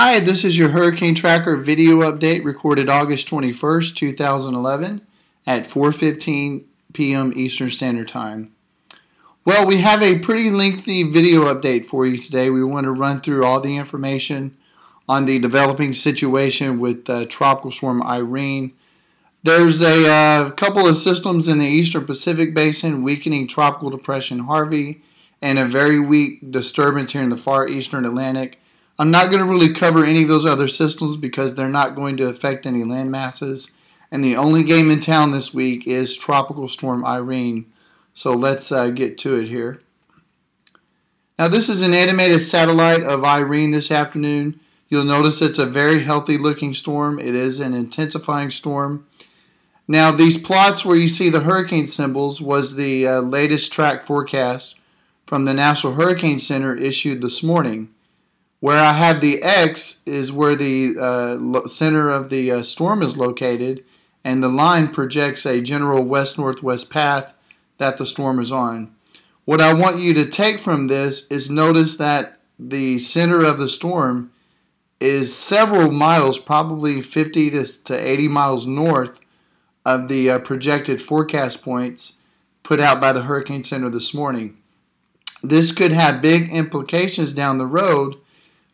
Hi, this is your Hurricane Tracker video update recorded August 21st, 2011 at 4:15 p.m. Eastern Standard Time. Well, we have a pretty lengthy video update for you today. We want to run through all the information on the developing situation with uh, Tropical Storm Irene. There's a uh, couple of systems in the Eastern Pacific Basin weakening Tropical Depression Harvey and a very weak disturbance here in the far eastern Atlantic I'm not going to really cover any of those other systems because they're not going to affect any land masses. And the only game in town this week is Tropical Storm Irene. So let's uh, get to it here. Now this is an animated satellite of Irene this afternoon. You'll notice it's a very healthy looking storm. It is an intensifying storm. Now these plots where you see the hurricane symbols was the uh, latest track forecast from the National Hurricane Center issued this morning. Where I have the X is where the uh, center of the uh, storm is located, and the line projects a general west-northwest path that the storm is on. What I want you to take from this is notice that the center of the storm is several miles, probably 50 to 80 miles north of the uh, projected forecast points put out by the Hurricane Center this morning. This could have big implications down the road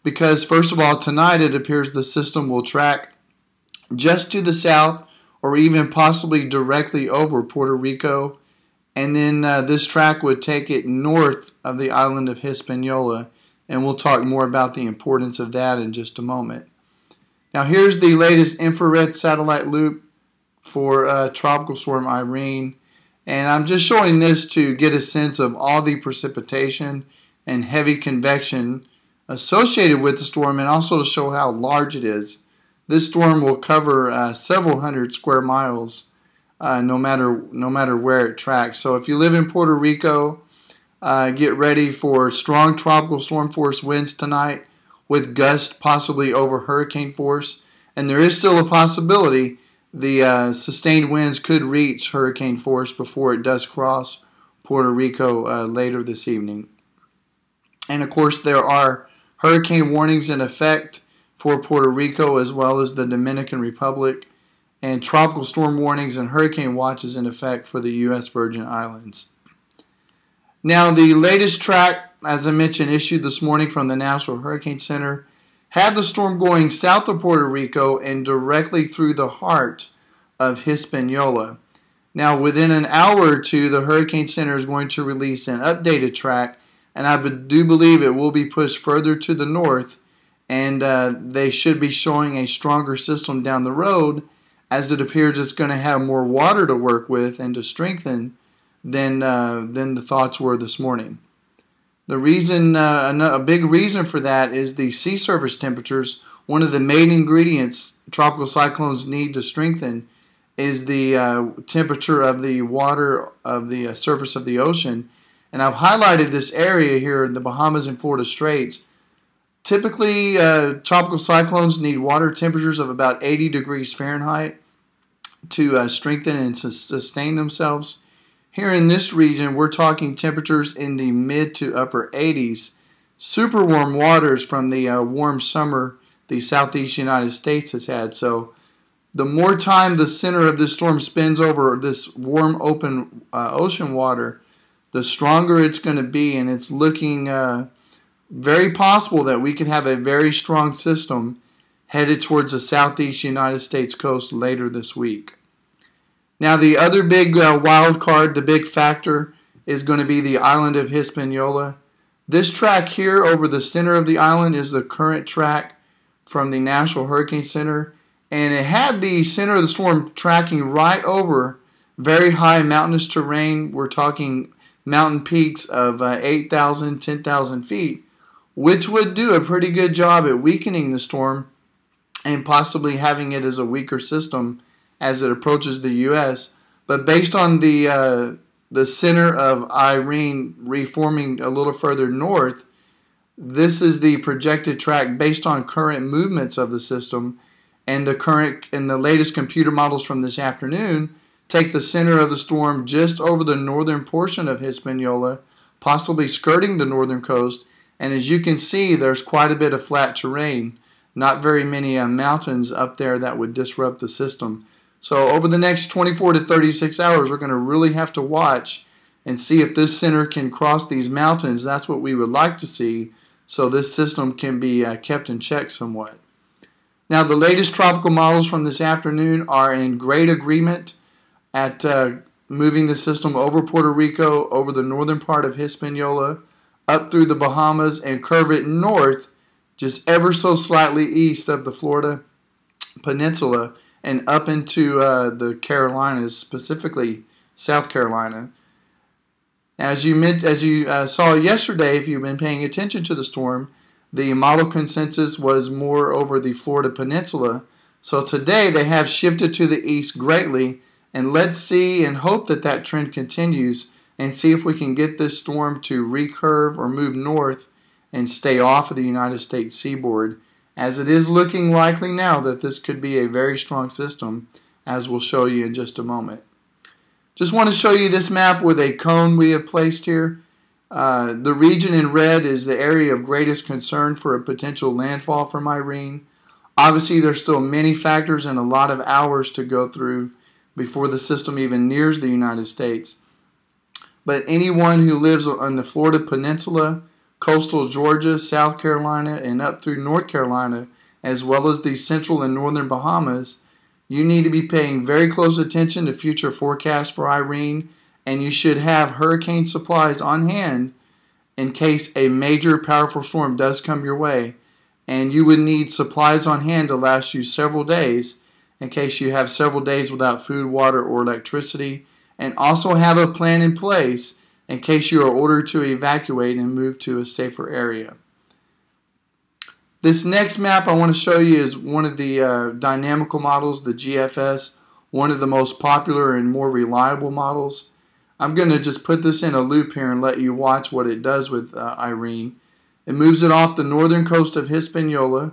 because, first of all, tonight it appears the system will track just to the south or even possibly directly over Puerto Rico. And then uh, this track would take it north of the island of Hispaniola. And we'll talk more about the importance of that in just a moment. Now, here's the latest infrared satellite loop for uh, Tropical Storm Irene. And I'm just showing this to get a sense of all the precipitation and heavy convection associated with the storm and also to show how large it is. This storm will cover uh, several hundred square miles uh, no matter no matter where it tracks. So if you live in Puerto Rico, uh, get ready for strong tropical storm force winds tonight with gusts possibly over hurricane force. And there is still a possibility the uh, sustained winds could reach hurricane force before it does cross Puerto Rico uh, later this evening. And of course, there are hurricane warnings in effect for Puerto Rico as well as the Dominican Republic, and tropical storm warnings and hurricane watches in effect for the U.S. Virgin Islands. Now, the latest track, as I mentioned, issued this morning from the National Hurricane Center, had the storm going south of Puerto Rico and directly through the heart of Hispaniola. Now, within an hour or two, the Hurricane Center is going to release an updated track and I do believe it will be pushed further to the north, and uh, they should be showing a stronger system down the road, as it appears it's going to have more water to work with and to strengthen than uh, than the thoughts were this morning. The reason, uh, a big reason for that is the sea surface temperatures. One of the main ingredients tropical cyclones need to strengthen is the uh, temperature of the water of the uh, surface of the ocean and I've highlighted this area here in the Bahamas and Florida Straits. Typically, uh, tropical cyclones need water temperatures of about 80 degrees Fahrenheit to uh, strengthen and sustain themselves. Here in this region, we're talking temperatures in the mid to upper 80s. Super warm waters from the uh, warm summer the southeast United States has had. So, the more time the center of this storm spends over this warm, open uh, ocean water, the stronger it's going to be, and it's looking uh, very possible that we could have a very strong system headed towards the southeast United States coast later this week. Now, the other big uh, wild card, the big factor, is going to be the island of Hispaniola. This track here over the center of the island is the current track from the National Hurricane Center, and it had the center of the storm tracking right over very high mountainous terrain. We're talking mountain peaks of uh, 8,000, 10,000 feet, which would do a pretty good job at weakening the storm and possibly having it as a weaker system as it approaches the U.S. But based on the uh, the center of Irene reforming a little further north, this is the projected track based on current movements of the system and the current and the latest computer models from this afternoon take the center of the storm just over the northern portion of Hispaniola, possibly skirting the northern coast, and as you can see, there's quite a bit of flat terrain. not very many uh, mountains up there that would disrupt the system. So over the next 24 to 36 hours, we're going to really have to watch and see if this center can cross these mountains. That's what we would like to see so this system can be uh, kept in check somewhat. Now, the latest tropical models from this afternoon are in great agreement at uh, moving the system over Puerto Rico, over the northern part of Hispaniola, up through the Bahamas, and curve it north just ever so slightly east of the Florida Peninsula and up into uh, the Carolinas, specifically South Carolina. As you as you uh, saw yesterday, if you've been paying attention to the storm, the model consensus was more over the Florida Peninsula. So today they have shifted to the east greatly, and let's see and hope that that trend continues and see if we can get this storm to recurve or move north and stay off of the United States seaboard, as it is looking likely now that this could be a very strong system, as we'll show you in just a moment. Just want to show you this map with a cone we have placed here. Uh, the region in red is the area of greatest concern for a potential landfall from Irene. Obviously, there's still many factors and a lot of hours to go through before the system even nears the United States. But anyone who lives on the Florida Peninsula, coastal Georgia, South Carolina, and up through North Carolina, as well as the central and northern Bahamas, you need to be paying very close attention to future forecasts for Irene, and you should have hurricane supplies on hand in case a major powerful storm does come your way. And you would need supplies on hand to last you several days in case you have several days without food, water, or electricity, and also have a plan in place in case you are ordered to evacuate and move to a safer area. This next map I want to show you is one of the uh, dynamical models, the GFS, one of the most popular and more reliable models. I'm going to just put this in a loop here and let you watch what it does with uh, Irene. It moves it off the northern coast of Hispaniola,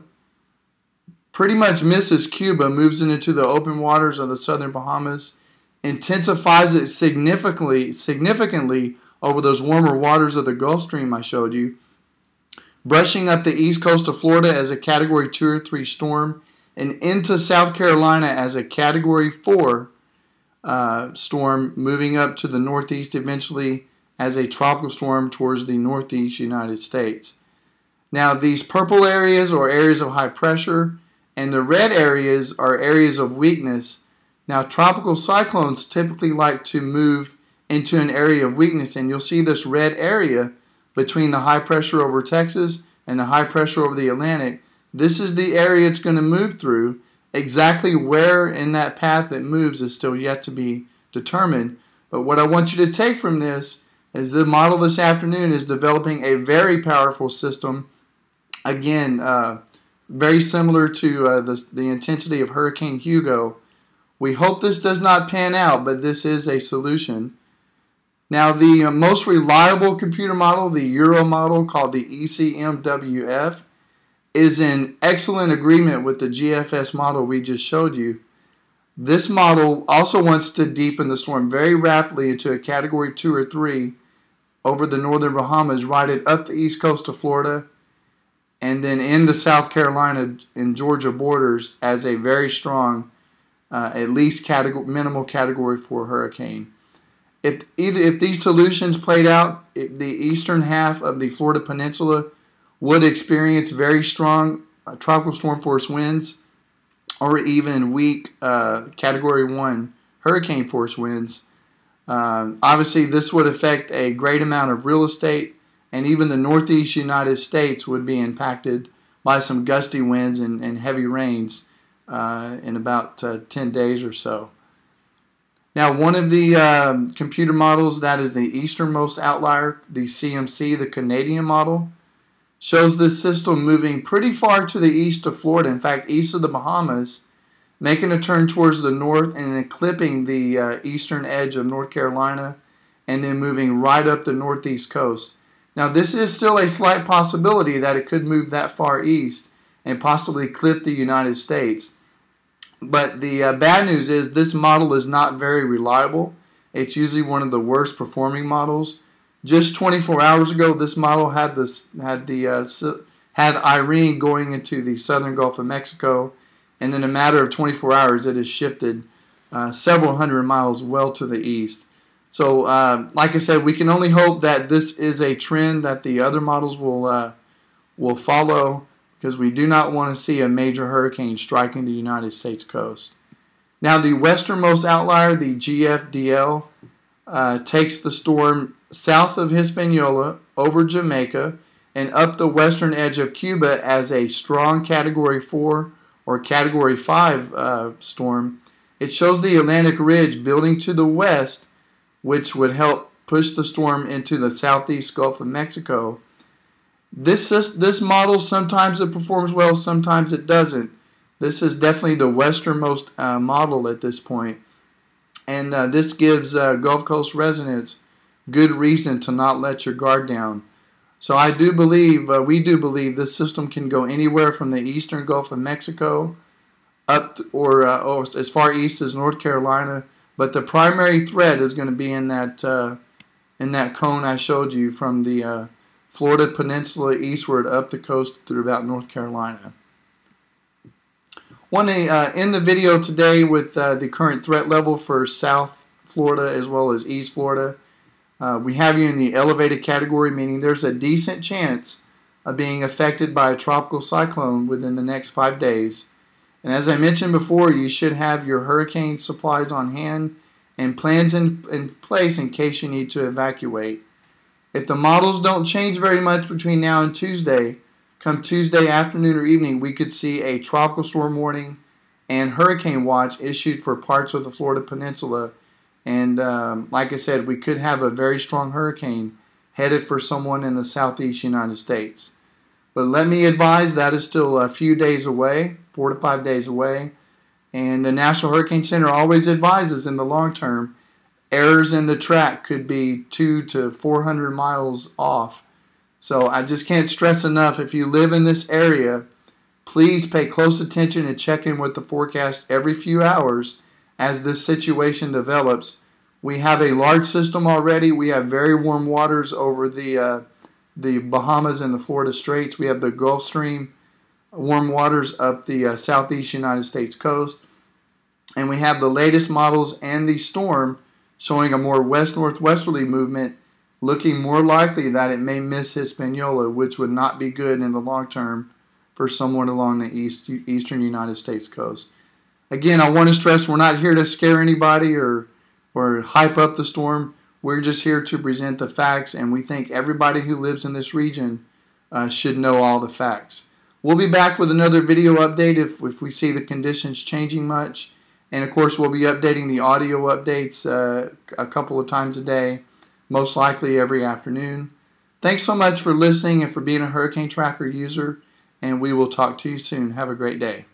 pretty much misses Cuba, moves into the open waters of the southern Bahamas, intensifies it significantly, significantly over those warmer waters of the Gulf Stream I showed you, brushing up the east coast of Florida as a Category 2 or 3 storm, and into South Carolina as a Category 4 uh, storm, moving up to the northeast eventually as a tropical storm towards the northeast United States. Now, these purple areas or areas of high pressure, and the red areas are areas of weakness. Now, tropical cyclones typically like to move into an area of weakness, and you'll see this red area between the high pressure over Texas and the high pressure over the Atlantic. This is the area it's going to move through. Exactly where in that path it moves is still yet to be determined. But what I want you to take from this is the model this afternoon is developing a very powerful system. Again, uh, very similar to uh, the, the intensity of Hurricane Hugo. We hope this does not pan out, but this is a solution. Now, the uh, most reliable computer model, the Euro model called the ECMWF, is in excellent agreement with the GFS model we just showed you. This model also wants to deepen the storm very rapidly into a category 2 or 3 over the northern Bahamas, ride it up the east coast of Florida, and then into South Carolina and Georgia borders as a very strong, uh, at least category, minimal category 4 hurricane. If either if these solutions played out, the eastern half of the Florida Peninsula would experience very strong uh, tropical storm force winds, or even weak uh, Category One hurricane force winds. Um, obviously, this would affect a great amount of real estate, and even the Northeast United States would be impacted by some gusty winds and, and heavy rains uh, in about uh, 10 days or so. Now, one of the uh, computer models that is the easternmost outlier, the CMC, the Canadian model, shows this system moving pretty far to the east of Florida, in fact, east of the Bahamas, making a turn towards the north and then clipping the uh, eastern edge of North Carolina and then moving right up the northeast coast. Now, this is still a slight possibility that it could move that far east and possibly clip the United States. But the uh, bad news is this model is not very reliable. It's usually one of the worst performing models. Just 24 hours ago, this model had this had the uh, had Irene going into the southern Gulf of Mexico, and in a matter of 24 hours, it has shifted uh, several hundred miles well to the east. So, uh, like I said, we can only hope that this is a trend that the other models will uh, will follow, because we do not want to see a major hurricane striking the United States coast. Now, the westernmost outlier, the GFDL, uh, takes the storm south of Hispaniola over Jamaica and up the western edge of Cuba as a strong Category 4 or Category 5 uh, storm. It shows the Atlantic Ridge building to the west, which would help push the storm into the southeast Gulf of Mexico. This, this, this model, sometimes it performs well, sometimes it doesn't. This is definitely the westernmost uh, model at this point. And uh, this gives uh, Gulf Coast residents good reason to not let your guard down. So I do believe, uh, we do believe, this system can go anywhere from the eastern Gulf of Mexico up or, uh, or as far east as North Carolina. But the primary threat is going to be in that uh, in that cone I showed you from the uh, Florida Peninsula eastward up the coast through about North Carolina. Want to uh, end the video today with uh, the current threat level for South Florida as well as East Florida. Uh, we have you in the elevated category, meaning there's a decent chance of being affected by a tropical cyclone within the next five days. And as I mentioned before, you should have your hurricane supplies on hand and plans in, in place in case you need to evacuate. If the models don't change very much between now and Tuesday, come Tuesday afternoon or evening, we could see a tropical storm warning and hurricane watch issued for parts of the Florida Peninsula and um, like I said, we could have a very strong hurricane headed for someone in the southeast United States. But let me advise that is still a few days away, four to five days away. And the National Hurricane Center always advises in the long term errors in the track could be two to 400 miles off. So I just can't stress enough if you live in this area, please pay close attention and check in with the forecast every few hours as this situation develops. We have a large system already. We have very warm waters over the uh, the Bahamas and the Florida Straits. We have the Gulf Stream warm waters up the uh, southeast United States coast. And we have the latest models and the storm showing a more west northwesterly movement, looking more likely that it may miss Hispaniola, which would not be good in the long term for someone along the east eastern United States coast. Again, I want to stress we're not here to scare anybody or or hype up the storm. We're just here to present the facts, and we think everybody who lives in this region uh, should know all the facts. We'll be back with another video update if, if we see the conditions changing much. And of course, we'll be updating the audio updates uh, a couple of times a day, most likely every afternoon. Thanks so much for listening and for being a Hurricane Tracker user, and we will talk to you soon. Have a great day.